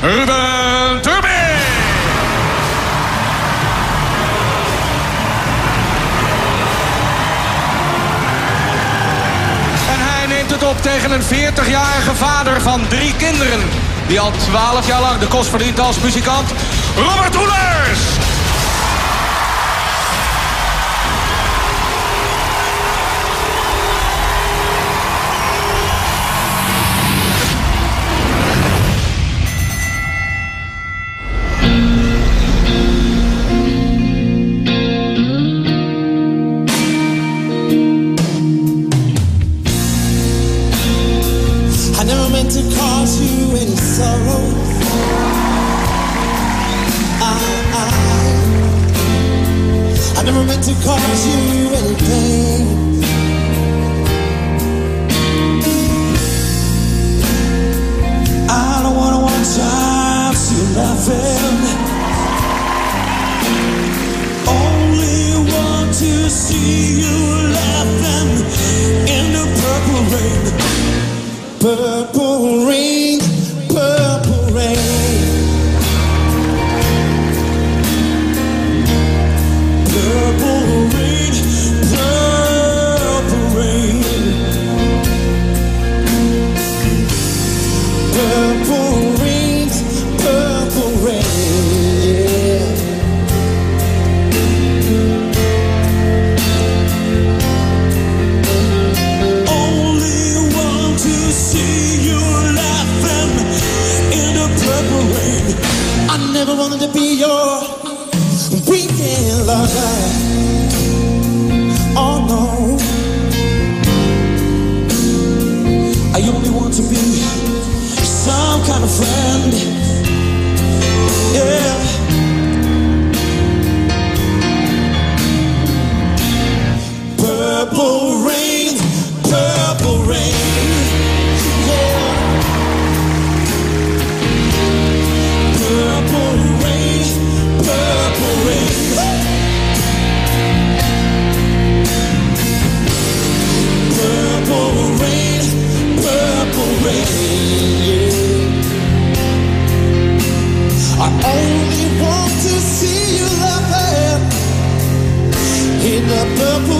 Ruben Turbi. En hij neemt het op tegen een 40-jarige vader van drie kinderen. Die al 12 jaar lang de kost verdient als muzikant. Robert Oelers. Never meant to cause you any sorrow. I, I, I never meant to cause you any pain. I don't wanna one time see laughing. Only want to see you laughing wanted to be your weekend lover. Oh no. I only want to be some kind of friend. Yeah. Purple the purple.